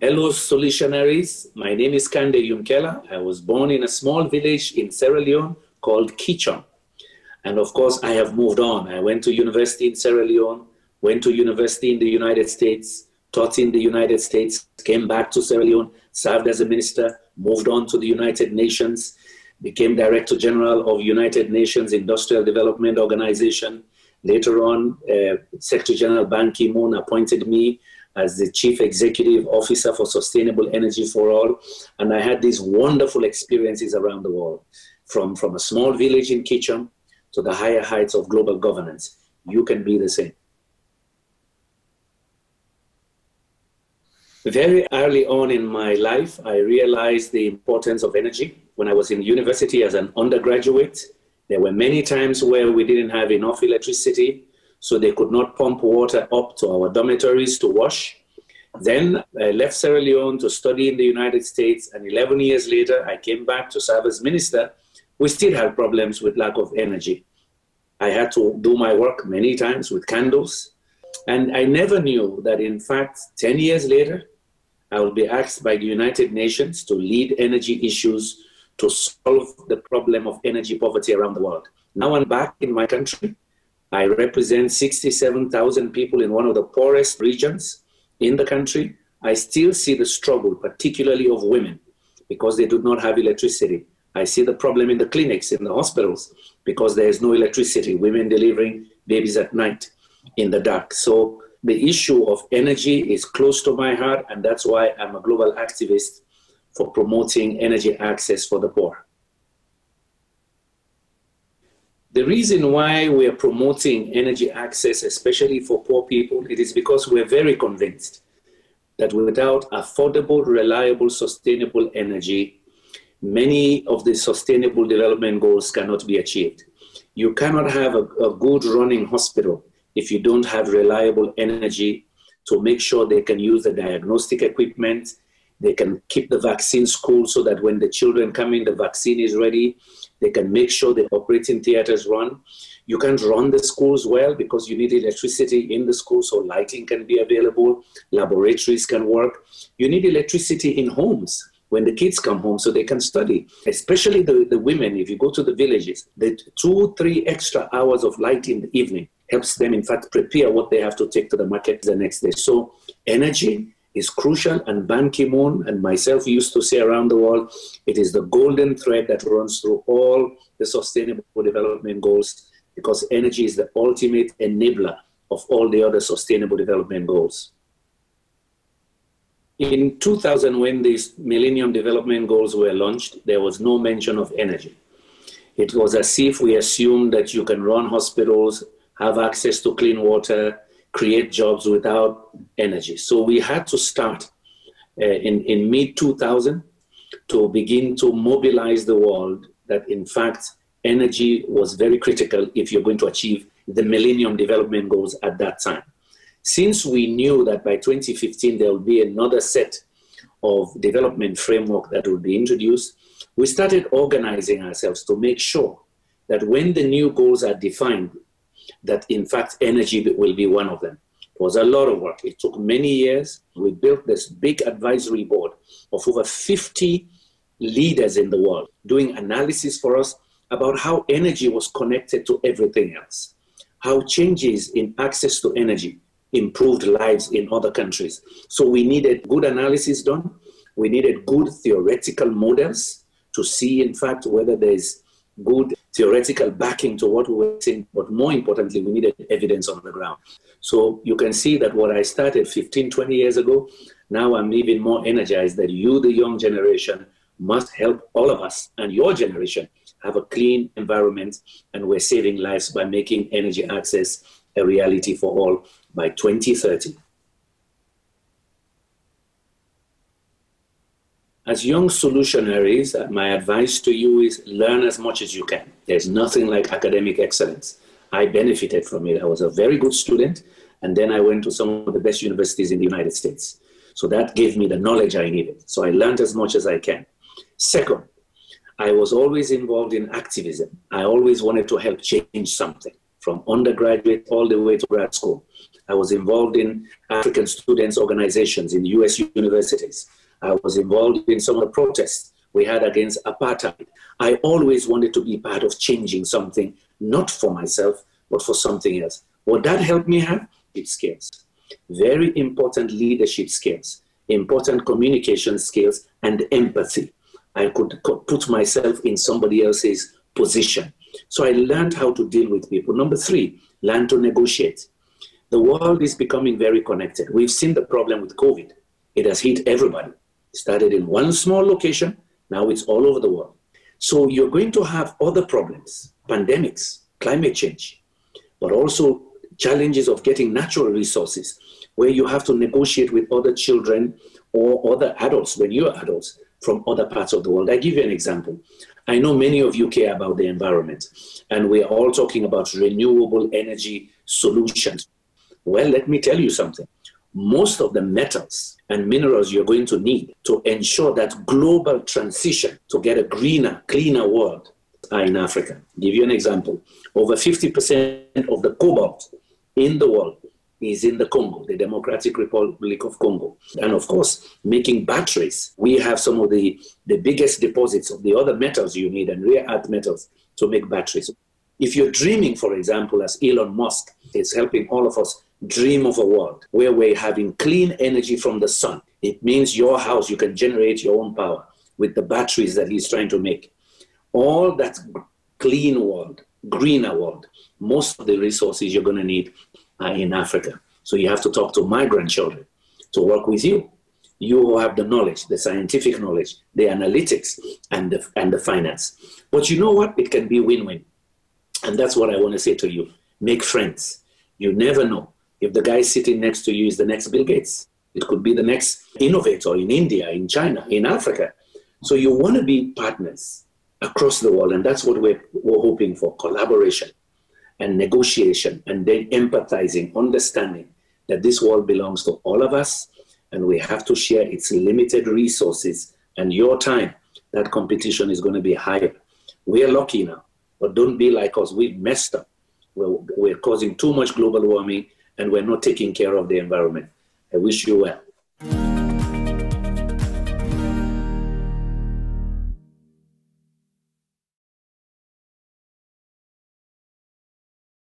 Hello, solutionaries. My name is Kandeh Yumkella. I was born in a small village in Sierra Leone called Kychom. And of course, I have moved on. I went to university in Sierra Leone, went to university in the United States, taught in the United States, came back to Sierra Leone, served as a minister, moved on to the United Nations, became Director General of United Nations Industrial Development Organization. Later on, uh, Secretary General Ban Ki-moon appointed me as the Chief Executive Officer for Sustainable Energy for All. And I had these wonderful experiences around the world, from, from a small village in Kychom to the higher heights of global governance. You can be the same. Very early on in my life, I realized the importance of energy. When I was in university as an undergraduate, there were many times where we didn't have enough electricity, so they could not pump water up to our dormitories to wash. Then I left Sierra Leone to study in the United States, and 11 years later, I came back to serve as minister. We still had problems with lack of energy. I had to do my work many times with candles, and I never knew that, in fact, 10 years later, I will be asked by the United Nations to lead energy issues to solve the problem of energy poverty around the world. Now I'm back in my country. I represent 67,000 people in one of the poorest regions in the country. I still see the struggle, particularly of women, because they do not have electricity. I see the problem in the clinics, in the hospitals, because there is no electricity, women delivering babies at night in the dark. So the issue of energy is close to my heart, and that's why I'm a global activist for promoting energy access for the poor. The reason why we are promoting energy access, especially for poor people, it is because we're very convinced that without affordable, reliable, sustainable energy, many of the sustainable development goals cannot be achieved. You cannot have a, a good running hospital if you don't have reliable energy to make sure they can use the diagnostic equipment, they can keep the vaccines cool so that when the children come in, the vaccine is ready. They can make sure the operating theaters run. You can't run the schools well because you need electricity in the school so lighting can be available, laboratories can work. You need electricity in homes when the kids come home so they can study, especially the, the women. If you go to the villages, the two, three extra hours of light in the evening helps them, in fact, prepare what they have to take to the market the next day. So, energy is crucial, and Ban Ki moon and myself used to say around the world it is the golden thread that runs through all the sustainable development goals because energy is the ultimate enabler of all the other sustainable development goals. In 2000, when these Millennium Development Goals were launched, there was no mention of energy. It was as if we assumed that you can run hospitals, have access to clean water, create jobs without energy. So we had to start uh, in, in mid 2000 to begin to mobilize the world that, in fact, energy was very critical if you're going to achieve the Millennium Development Goals at that time. Since we knew that by 2015 there will be another set of development framework that will be introduced, we started organizing ourselves to make sure that when the new goals are defined, that in fact energy will be one of them. It was a lot of work. It took many years. We built this big advisory board of over 50 leaders in the world doing analysis for us about how energy was connected to everything else, how changes in access to energy improved lives in other countries. So we needed good analysis done. We needed good theoretical models to see, in fact, whether there's good theoretical backing to what we were saying, but more importantly, we needed evidence on the ground. So you can see that what I started 15, 20 years ago, now I'm even more energized that you, the young generation, must help all of us and your generation have a clean environment, and we're saving lives by making energy access a reality for all by 2030. As young solutionaries, my advice to you is learn as much as you can. There's nothing like academic excellence. I benefited from it. I was a very good student, and then I went to some of the best universities in the United States. So that gave me the knowledge I needed. So I learned as much as I can. Second, I was always involved in activism. I always wanted to help change something from undergraduate all the way to grad school. I was involved in African students' organizations in US universities. I was involved in some of the protests we had against apartheid. I always wanted to be part of changing something, not for myself, but for something else. What that helped me have? It skills. Very important leadership skills, important communication skills, and empathy. I could put myself in somebody else's position. So I learned how to deal with people. Number three, learn to negotiate. The world is becoming very connected. We've seen the problem with COVID. It has hit everybody. Started in one small location, now it's all over the world. So you're going to have other problems, pandemics, climate change, but also challenges of getting natural resources where you have to negotiate with other children or other adults when you're adults from other parts of the world. I give you an example. I know many of you care about the environment, and we are all talking about renewable energy solutions. Well, let me tell you something. Most of the metals and minerals you're going to need to ensure that global transition to get a greener, cleaner world are in Africa. Give you an example. Over 50% of the cobalt in the world is in the Congo, the Democratic Republic of Congo. And of course, making batteries. We have some of the, the biggest deposits of the other metals you need and rare earth metals to make batteries. If you're dreaming, for example, as Elon Musk is helping all of us dream of a world where we're having clean energy from the sun, it means your house, you can generate your own power with the batteries that he's trying to make. All that clean world, greener world, most of the resources you're going to need are in Africa. So you have to talk to my grandchildren to work with you. You have the knowledge, the scientific knowledge, the analytics, and the, and the finance. But you know what? It can be win win. And that's what I want to say to you. Make friends. You never know if the guy sitting next to you is the next Bill Gates. It could be the next innovator in India, in China, in Africa. So you want to be partners across the world, and that's what we're, we're hoping for collaboration and negotiation, and then empathizing, understanding that this world belongs to all of us, and we have to share its limited resources and your time. That competition is going to be higher. We're lucky now, but don't be like us. We've messed up. We're, we're causing too much global warming, and we're not taking care of the environment. I wish you well.